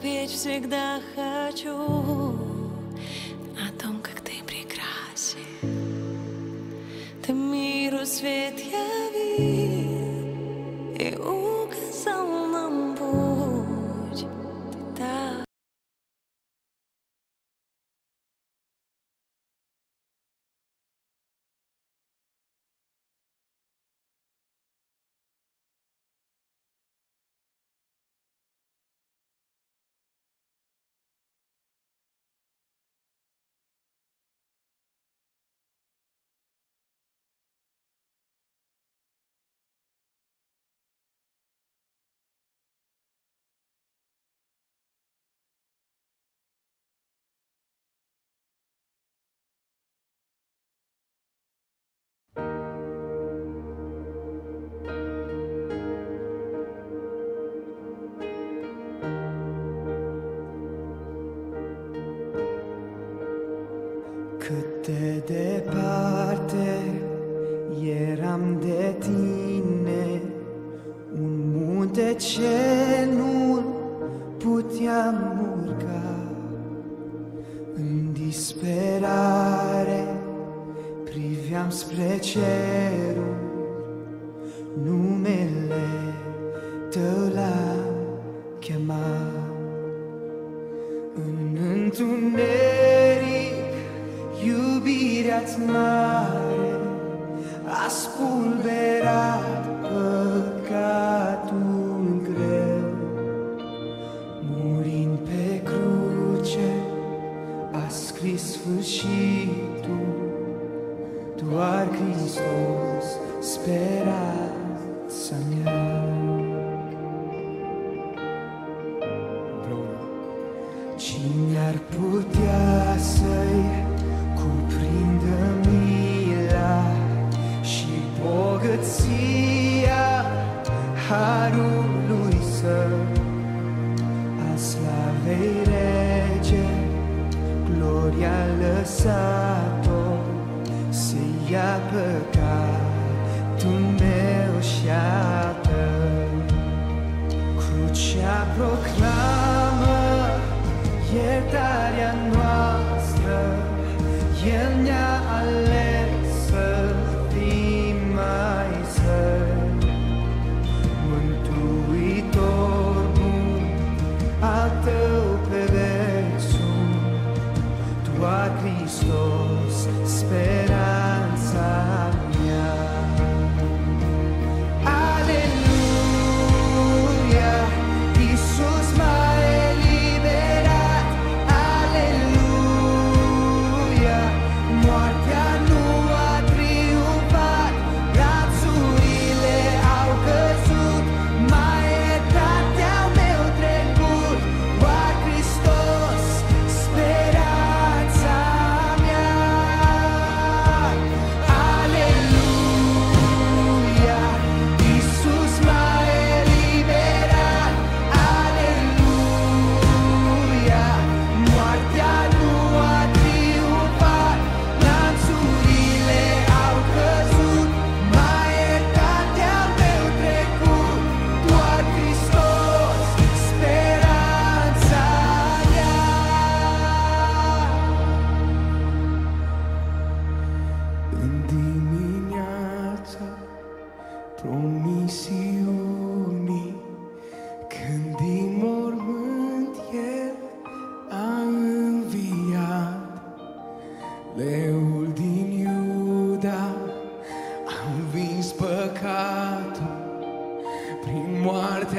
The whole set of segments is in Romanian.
Петь всегда хочу о том, как ты прекрасен. Ты миру свет, de departe eram de tine, un munte ce nu puteam urca. În disperare priveam spre cerul, numele tău l chema. În întuneric viață mare a spulberat păr. i-a lăsat-o Să ia păcatul meu și a Crucea proclamă iertarea noastră El ne-a ales.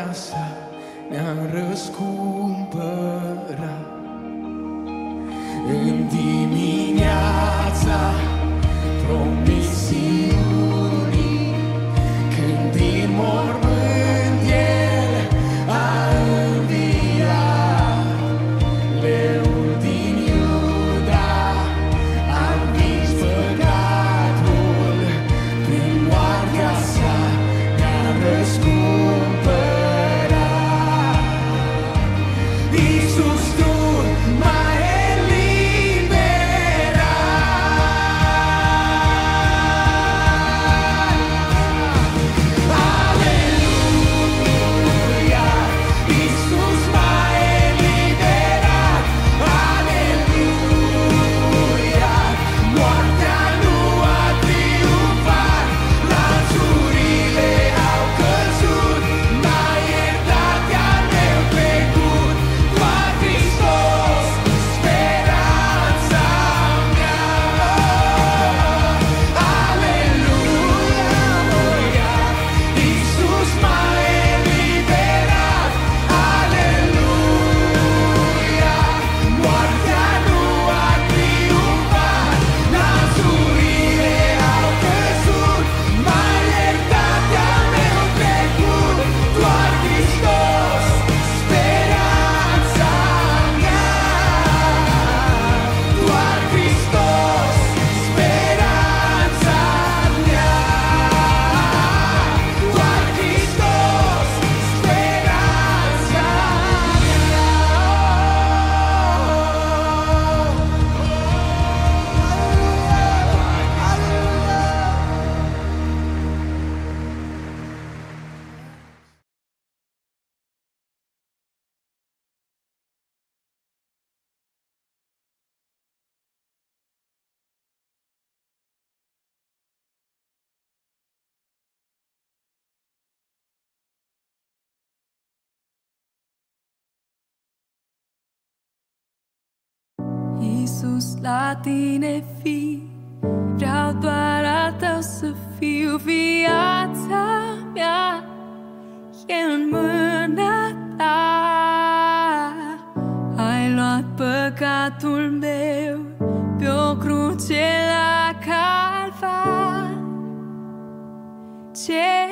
Marea sa ne-a răscumpărat. În dimineața promisiunea Sus la tine fi. Vreau doar a tău să fiu viața mea. E în mâna ta. Ai luat păcatul meu Pe o cruce la calvar. Ce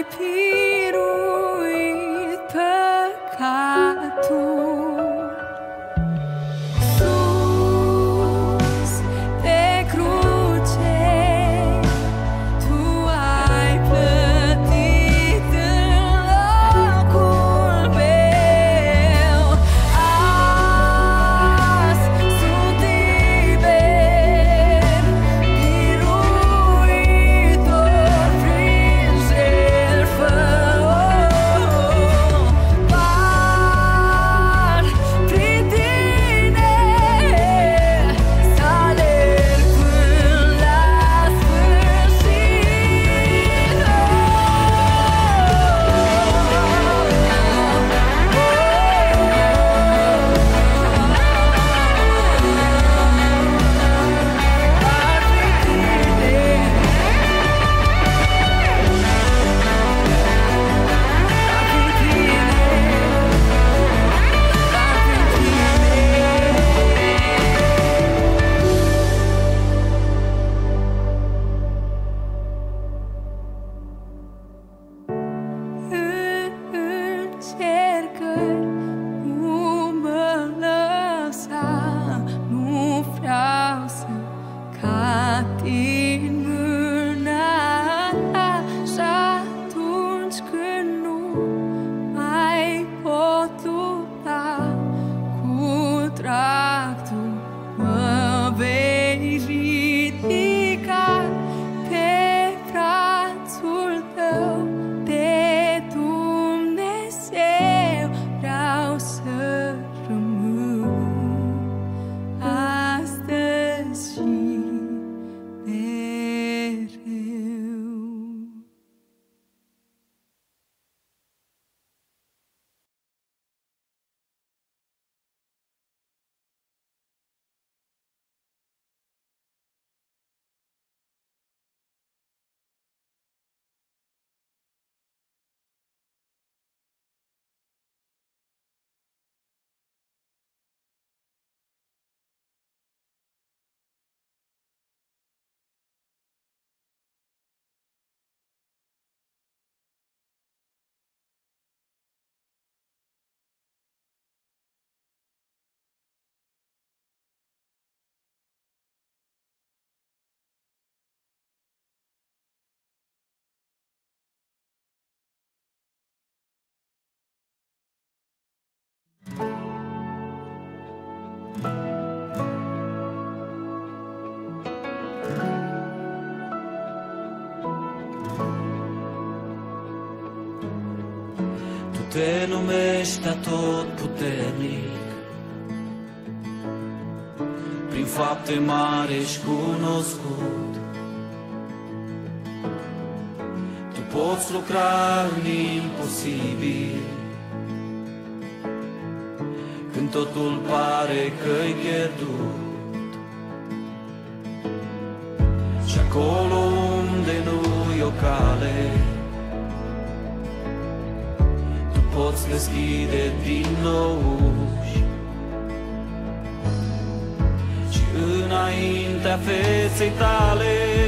my peace. Te numești tot puternic. Prin fapte mari ești cunoscut. Tu poți lucra în imposibil. Când totul pare că-i pierdut. Și acolo unde nu-i o cale, poți deschide din nou uși. Și înaintea feței tale,